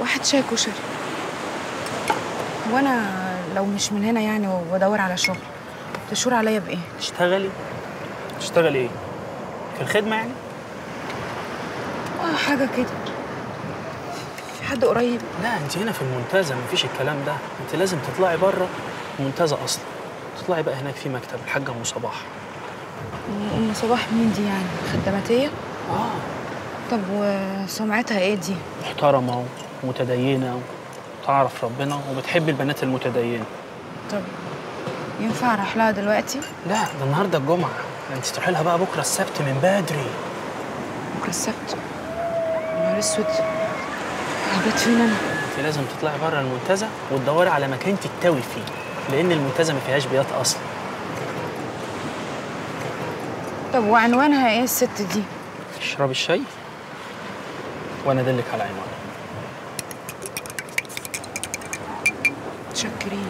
واحد شاي كشري. وأنا لو مش من هنا يعني وبدور على شغل تشور عليا بإيه؟ تشتغلي. تشتغلي إيه؟ في الخدمة يعني؟ آه حاجة كده. في حد قريب؟ لا أنت هنا في المنتزه مفيش الكلام ده. أنت لازم تطلعي بره المنتزه أصلا. تطلعي بقى هناك في مكتب الحاجة أم صباح. أم صباح مين دي يعني؟ خدماتية؟ آه. طب وسمعتها إيه دي؟ محترمة ومتدينه وتعرف ربنا وبتحب البنات المتدينة. طب ينفع أروح لها دلوقتي؟ لا ده النهارده الجمعة. ده انت تروحي لها بقى بكرة السبت من بدري. بكرة السبت؟ نهار أسود. هبات فين أنا؟ انت لازم تطلعي بره المنتزه وتدوري على مكان تتوي فيه لأن المنتزه ما فيهاش بيات أصلا. طب وعنوانها إيه الست دي؟ اشربي الشاي وأنا أدلك على عنوانها. متشكرين.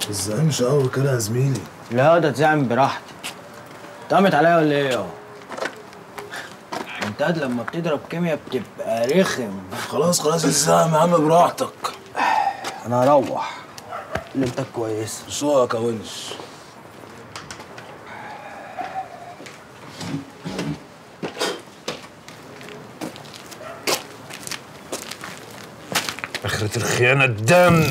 تزعمش قوي كده يا زميلي؟ لا ده تزعم براحتك. طقمت عليا ولا إيه اهو انت قد لما بتضرب كيمياء بتبقى رخم. خلاص خلاص الزعم يا عم براحتك. أنا هروح. ليلتك كويسه سوقك يا ونس آخرة الخيانة الدم.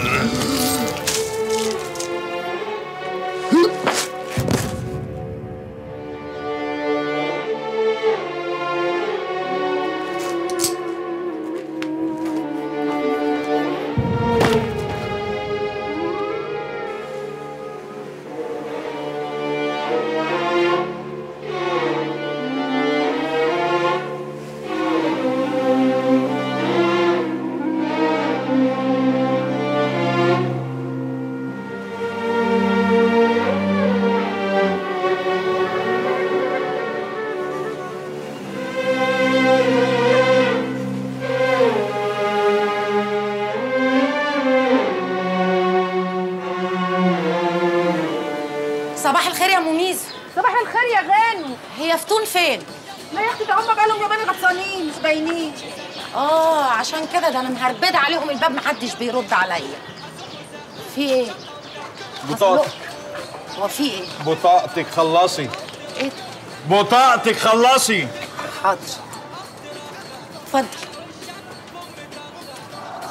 صباح الخير يا مميز. صباح الخير يا غانم. هي فتون فين؟ لا يا أختي ده هم بقالهم يومين غطسانين مش باينين. آه عشان كده ده أنا مهربده عليهم الباب محدش بيرد عليا. في إيه؟ بطاقتك. هو في إيه؟ بطاقتك خلصي. إيه؟ بطاقتك خلصي. حاضر. اتفضل.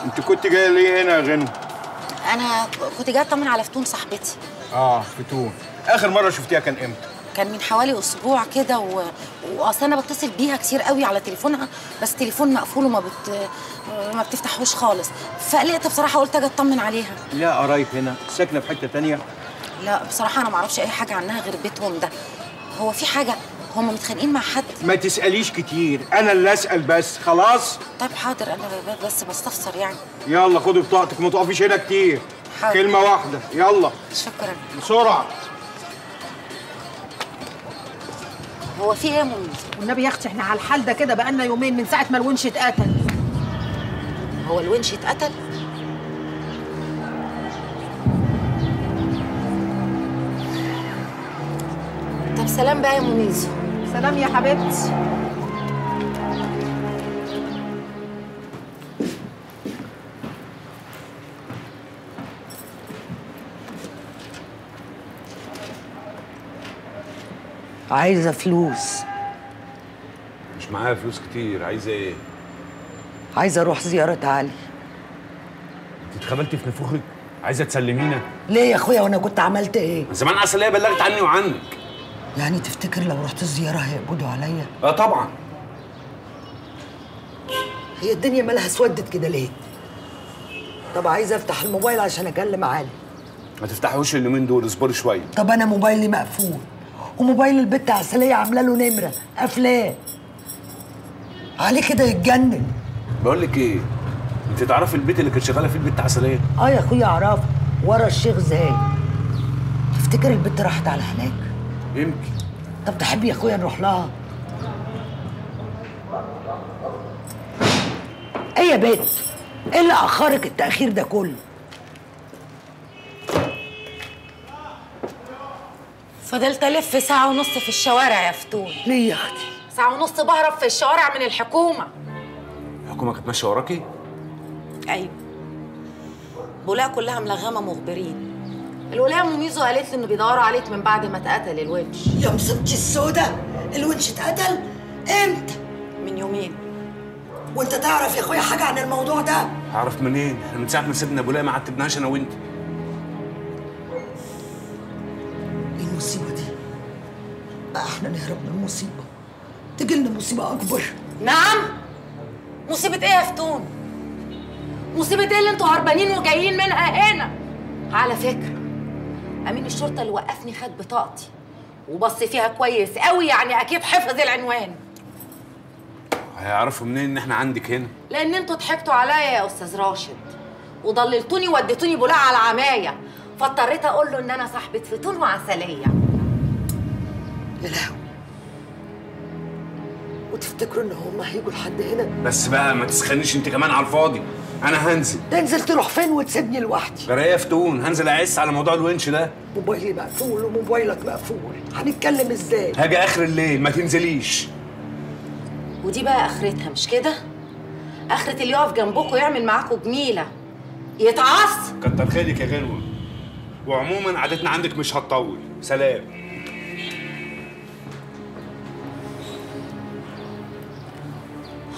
أنت كنت جاية ليه هنا يا غنو أنا كنت جاية أطمن على فتون صاحبتي. آه فتون. آخر مرة شفتيها كان إمتى؟ كان من حوالي أسبوع كده و... وأصل أنا بتصل بيها كتير قوي على تليفونها بس تليفون مقفول وما بت... ما بتفتحوش خالص. فقلقت بصراحة قلت أجي أطمن عليها. لا قرايب هنا. ساكنة في حتة تانية؟ لا بصراحة أنا ما أعرفش أي حاجة عنها غير بيتهم ده. هو في حاجة؟ هم متخانقين مع حد؟ ما تسأليش كتير. أنا اللي أسأل بس. خلاص؟ طيب حاضر. أنا بس بستفسر يعني. يلا خدي بطاقتك. ما تقفيش هنا كتير. حاضر. كلمة واحدة. يلا. شكرا. بسرعة. هو في إيه يا منى والنبي يا أختي إحنا على الحال ده كده بقالنا يومين من ساعة ما الونش اتقتل. هو الونش اتقتل؟ طب سلام بقى يا منيزو سلام يا حبيبتي. عايزة فلوس مش معايا فلوس كتير عايزة إيه؟ عايزة أروح زيارة علي انت اتخبلتي في نفوخك؟ عايزة تسلمينا؟ ليه يا أخويا وأنا كنت عملت؟ من زمان عسليه بلغت عني وعنك يعني تفتكر لو رحت الزيارة هيقبضوا عليا؟ آه طبعا هي الدنيا مالها اسودت كده ليه؟ طب عايزة أفتح الموبايل عشان أكلم علي ما تفتحوش اليومين دول اصبري شوية طب أنا موبايلي مقفول وموبايل البت عسلية عاملة له نمرة. قافلاه. عليه كده يتجنن. بقول لك إيه؟ انت تعرفي البيت اللي كانت شغالة فيه البت عسلية؟ آه يا اخويا اعرفه. ورا الشيخ زاهد. تفتكر البت راحت على هناك؟ يمكن. طب تحب يا اخويا نروح لها؟ إيه يا بنت؟ إيه اللي اخرك التأخير ده كله؟ فضلت ألف ساعة ونص في الشوارع يا فتون ليه يا أختي؟ ساعة ونص بهرب في الشوارع من الحكومة. الحكومة كانت ماشية وراكي؟ أيوه. بولاها كلها ملغمة مخبرين. الولاية أم ميزو قالت لي إنه بيدوروا عليك من بعد ما اتقتل الونش يا مصيبتي السودا الونش اتقتل؟ إمتى؟ من يومين. وأنت تعرف يا أخويا حاجة عن الموضوع ده؟ هعرف منين؟ إحنا من ساعة ما سيبنا ابو ما عتبناش أنا وأنت. المصيبه بقى إحنا نهرب من المصيبه تجي لنا مصيبة أكبر. نعم. مصيبة إيه يا فتون؟ مصيبة إيه اللي أنتوا هربانين وجايين منها هنا؟ على فكرة أمين الشرطة اللي وقفني خد بطاقتي وبص فيها كويس قوي يعني أكيد حفظ العنوان. هيعرفوا منين إن إحنا عندك هنا؟ لأن أنتوا ضحكتوا عليا يا أستاذ راشد وضللتوني وديتوني بولاء على عماية فاضطريت أقول له إن أنا صاحبة فتون وعسلية. يا لهوي وتفتكروا إن هم هيجوا لحد هنا؟ بس بقى ما تسخنيش أنت كمان على الفاضي. أنا هنزل. تنزل تروح فين وتسيبني لوحدي؟ جراية فتون هنزل أعس على موضوع الونش ده. موبايلي مقفول وموبايلك مقفول هنتكلم إزاي؟ هاجي آخر الليل. ما تنزليش. ودي بقى آخرتها مش كده؟ آخرة اللي يقف جنبكم يعمل معاكم جميلة. يتعص! كتر خيرك يا غنوه وعموما عادتنا عندك مش هتطول. سلام.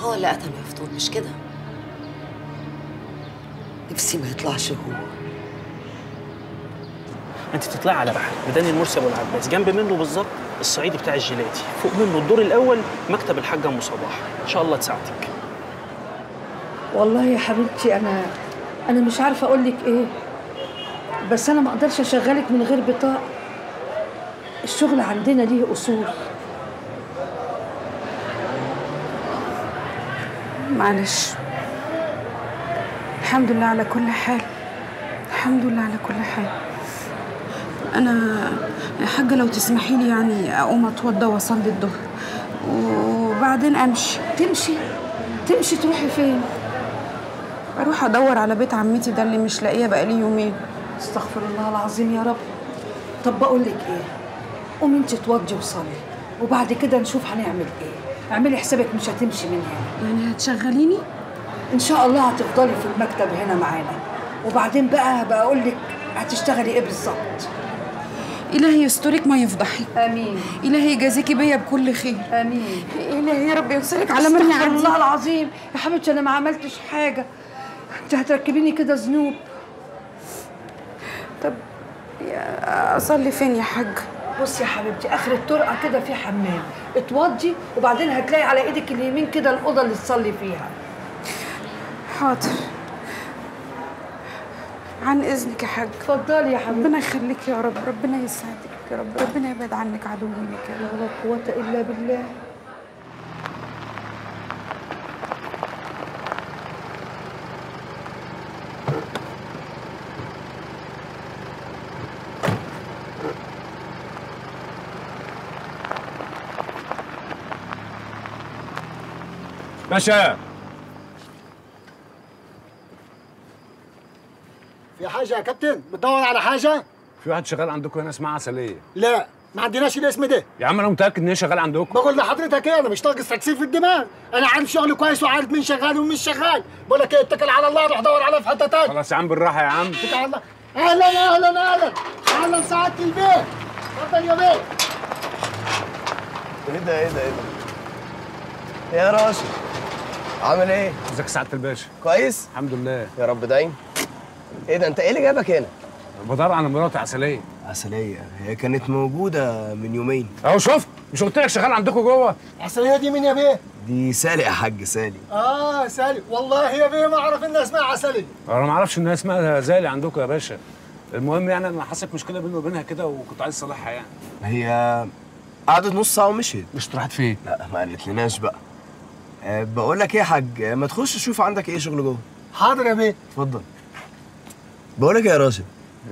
هو اللي قتله يا فتون مش كده؟ نفسي ما يطلعش هو. أنت تطلعي على بحر ميدان المرسي ابو العباس جنب منه بالظبط الصعيدي بتاع الجيلاتي. فوق منه الدور الأول مكتب الحاجة أم صباح. إن شاء الله تساعدك. والله يا حبيبتي أنا أنا مش عارفة أقول لك إيه. بس أنا ما أقدرش أشغلك من غير بطاقه الشغل عندنا ليه أصول. معلش. الحمد لله على كل حال. الحمد لله على كل حال. أنا يا حاجة لو تسمحي لي يعني أقوم أتوضى وأصلي الظهر. وبعدين أمشي. تمشي؟ تمشي تروحي فين؟ أروح أدور على بيت عمتي ده اللي مش لاقية بقالي يومين. استغفر الله العظيم يا رب. طب بقول لك إيه؟ قومي انت اتوضي وصلي. وبعد كده نشوف هنعمل إيه. اعملي حسابك مش هتمشي من هنا. يعني هتشغليني؟ إن شاء الله هتفضلي في المكتب هنا معانا. وبعدين بقى هبقى أقول لك هتشتغلي إيه بالظبط؟ إلهي يسترك ما يفضحك. آمين. إلهي يجازيكي بيا بكل خير. آمين. إلهي يا رب يوصلك على مني استغفر الله عندي العظيم. يا حبيبتي أنا ما عملتش حاجة. أنت هتركبيني كده ذنوب. طب يا- أصلي فين يا حاج؟ بصي يا حبيبتي آخر الطرقة كده في حمام. اتوضي وبعدين هتلاقي على إيدك اليمين كده الأوضة اللي تصلي فيها. حاضر. عن إذنك يا حاج. اتفضلي يا حبيبتي. ربنا يخليك يا رب ربنا يسعدك يا رب ربنا يبعد عنك عدو منك يا رب. لا قوة إلا بالله. باشا في حاجة يا كابتن؟ بتدور على حاجة؟ في واحد شغال عندكم هنا اسمها عسلية. لا ما عندناش الاسم ده. يا عم أنا متأكد إن هي شغال عندكم. بقول لحضرتك إيه أنا مش ناقص تكسير في الدماغ. أنا عارف شغلي كويس وعارف مين شغال ومين مش شغال. بقول لك إيه اتكل على الله روح دور عليه في حتة تاني خلاص يا عم بالراحة يا عم. اتكل على الله. أهلا أهلا أهلا. أهلا سعاده البيت. اتفضل يا بيه إيه ده إيه ده إيه ده؟ يا راشد عامل إيه؟ ازيك يا سعادة الباشا؟ كويس؟ الحمد لله. يا رب دايم. إيه ده انت إيه اللي جابك هنا؟ بدور على مراتي عسلية. عسلية. هي كانت موجودة من يومين. اهو شفت؟ مش قلت لك شغال عندكم جوه؟ عسلية دي مين يا بيه؟ دي سالي يا حاج سالي. آه سالي. والله يا بيه ما أعرف إنها اسمها عسلية. أنا ما أعرفش إنها اسمها زالي عندكم يا باشا. المهم يعني أنا حصلت مشكلة بيني وبينها كده وكنت عايز اصلحها يعني. هي قعدت نص ساعة ومشيت. مش راحت فين؟ لا ما قالتلناش بقى. أه بقول لك إيه يا حاج؟ أه، ما تخش شوف عندك إيه شغل جوه. حاضر يا بيه. اتفضل. بقول لك يا راشد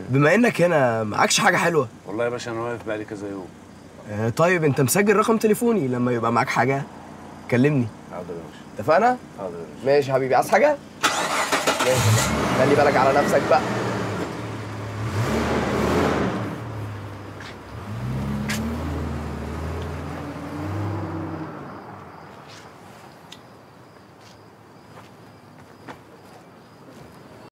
بما انك هنا معكش حاجة حلوة. والله يا باشا أنا واقف بقالي كذا يوم. أه طيب انت مسجل رقم تليفوني لما يبقى معاك حاجة. كلمني. حاضر يا باشا. اتفقنا؟ حاضر يا باشا. ماشي يا حبيبي. عايز حاجة؟ ماشي. خلي بالك على نفسك بقى.